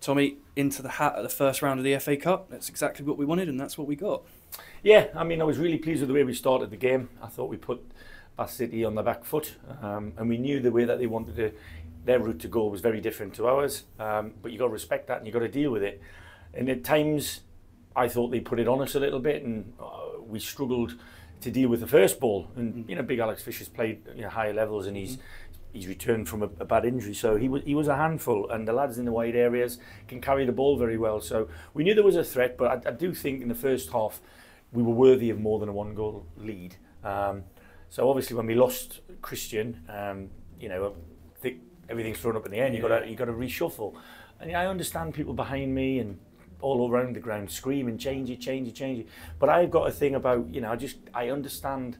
Tommy, into the hat at the first round of the FA Cup. That's exactly what we wanted, and that's what we got. Yeah, I mean, I was really pleased with the way we started the game. I thought we put Bath City on the back foot, um, and we knew the way that they wanted to, their route to goal was very different to ours. Um, but you got to respect that, and you got to deal with it. And at times, I thought they put it on us a little bit, and uh, we struggled to deal with the first ball. And you know, Big Alex Fisher's played you know, higher levels, and he's he's returned from a, a bad injury, so he was he was a handful. And the lads in the wide areas can carry the ball very well. So we knew there was a threat, but I, I do think in the first half we were worthy of more than a one goal lead. Um, so obviously when we lost Christian, um, you know, I think everything's thrown up in the air. And yeah. You got to you got to reshuffle. And I understand people behind me and all around the ground screaming, change it, change it, change it. But I've got a thing about you know I just I understand.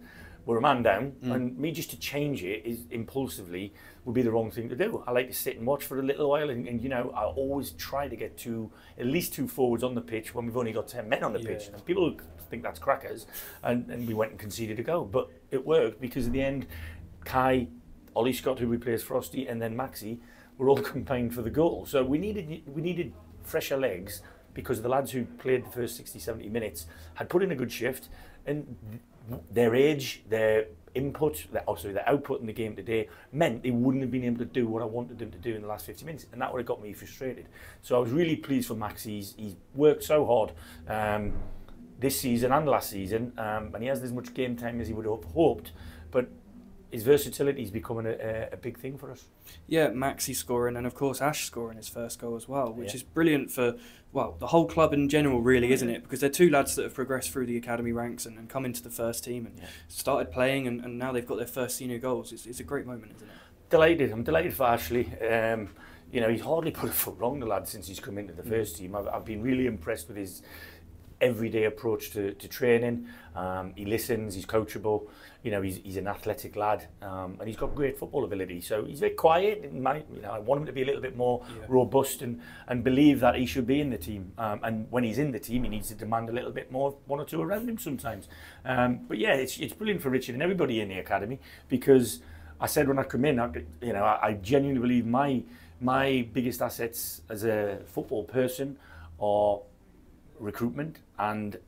We're a man down, Mm. and me just to change it is impulsively would be the wrong thing to do. I like to sit and watch for a little while, and, and you know, I always try to get two, at least two forwards on the pitch when we've only got 10 men on the pitch. And people think that's crackers, and, and we went and conceded a goal. But it worked because in the end, Kai, Ollie Scott, who replaced Frosty, and then Maxi were all combined for the goal. So we needed we needed fresher legs because the lads who played the first 60, 70 minutes had put in a good shift, and their age, their input, their, oh, sorry, their output in the game today meant they wouldn't have been able to do what I wanted them to do in the last 50 minutes, and that would have got me frustrated. So I was really pleased for Maxi. He's, he's worked so hard. Um, this season and last season, um, and he has as much game time as he would have hoped. But his versatility is becoming a, a, big thing for us. Yeah, Maxi scoring, and of course Ash scoring his first goal as well, which Yeah. is brilliant for well the whole club in general, really, isn't it? Because they're two lads that have progressed through the academy ranks and, and come into the first team and Yeah. started playing, and, and now they've got their first senior goals. It's, it's a great moment, isn't it? Delighted. I'm delighted for Ashley. Um, you know, he's hardly put a foot wrong, the lad, since he's come into the first team. I've, I've been really impressed with his everyday approach to, to training. Um, he listens, he's coachable. You know, he's, he's an athletic lad, um, and he's got great football ability. So he's very quiet. And you know, I want him to be a little bit more Yeah. robust and, and believe that he should be in the team. Um, and when he's in the team, he needs to demand a little bit more, one or two around him sometimes. Um, but yeah, it's, it's brilliant for Richard and everybody in the academy because I said when I come in, I, you know, I, I genuinely believe my my biggest assets as a football person are recruitment and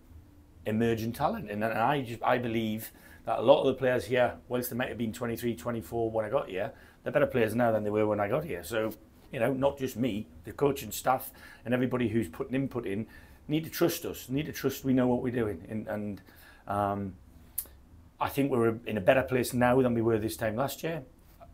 emerging talent. And I just, I believe that a lot of the players here, whilst they might have been 23, 24 when I got here, they're better players now than they were when I got here. So, you know, not just me, the coaching staff and everybody who's putting input in need to trust us, need to trust we know what we're doing. And, and um, I think we're in a better place now than we were this time last year.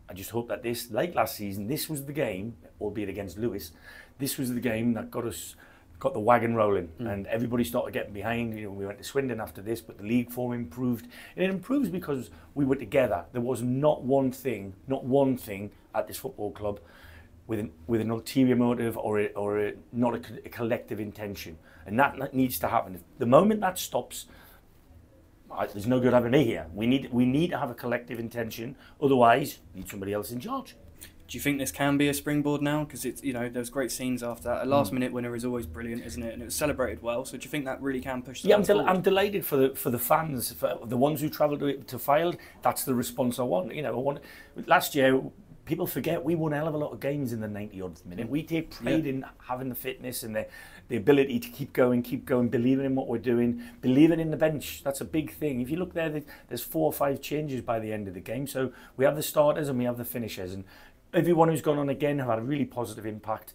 I just hope that this, like last season, this was the game, albeit against Lewes, this was the game that got us, got the wagon rolling, mm. and everybody started getting behind. You know, we went to Swindon after this, but the league form improved, and it improves because we were together. There was not one thing, not one thing at this football club with an, with an ulterior motive or a, or a, not a, a collective intention, and that, that needs to happen. The moment that stops, I, there's no good having me here. We need we need to have a collective intention. Otherwise, need somebody else in charge. Do you think this can be a springboard now? Because it's you know there's great scenes after that. A Hmm. last minute winner is always brilliant, isn't it? And it was celebrated well. So do you think that really can push? the Yeah, I'm, del- I'm delighted for the for the fans, for the ones who travelled to, to Fylde. That's the response I want. You know, I want. Last year, people forget we won a hell of a lot of games in the 90 odd minute. We take pride in having the fitness and the the ability to keep going, keep going, believing in what we're doing, believing in the bench. That's a big thing. If you look there, there- there's four or five changes by the end of the game. So we have the starters and we have the finishers, and everyone who's gone on again have had a really positive impact.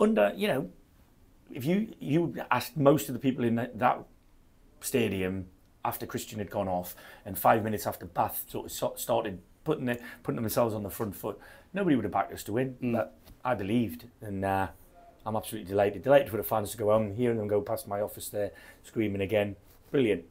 Under, you know, if you you asked most of the people in that, that stadium after Christian had gone off and five minutes after Bath sort of started putting their, putting themselves on the front foot, nobody would have backed us to win. But I believed, and uh, I'm absolutely delighted. Delighted for the fans to go home, hearing them go past my office there, screaming again. Brilliant.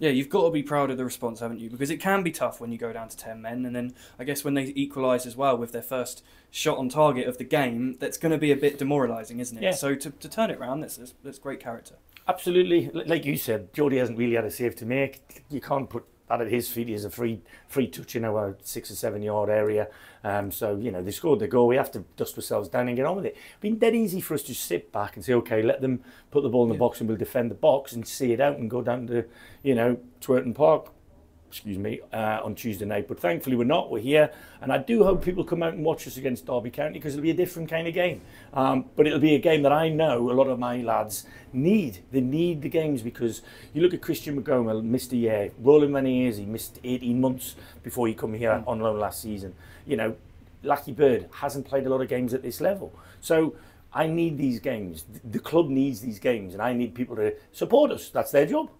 Yeah, you've got to be proud of the response, haven't you? Because it can be tough when you go down to 10 men. And then I guess when they equalise as well with their first shot on target of the game, that's going to be a bit demoralising, isn't it? Yeah. So to, to turn it around, that's, that's, that's great character. Absolutely, like you said, Jody hasn't really had a save to make. You can't put that at his feet. He has a free free touch in our six or seven yard area. Um, so you know they scored the goal. We have to dust ourselves down and get on with it. It's been dead easy for us to sit back and say, okay, let them put the ball in the box and we'll defend the box and see it out and go down to you know Twerton Park. Excuse me, uh, on Tuesday night. But thankfully we're not. We're here, and I do hope people come out and watch us against Derby County because it'll be a different kind of game. Um, but it'll be a game that I know a lot of my lads need. They need the games because you look at Christian Maghoma, missed a year. Roland Van he missed 18 months before he come here on loan last season. You know, Lucky Bird hasn't played a lot of games at this level. So I need these games. The club needs these games, and I need people to support us. That's their job.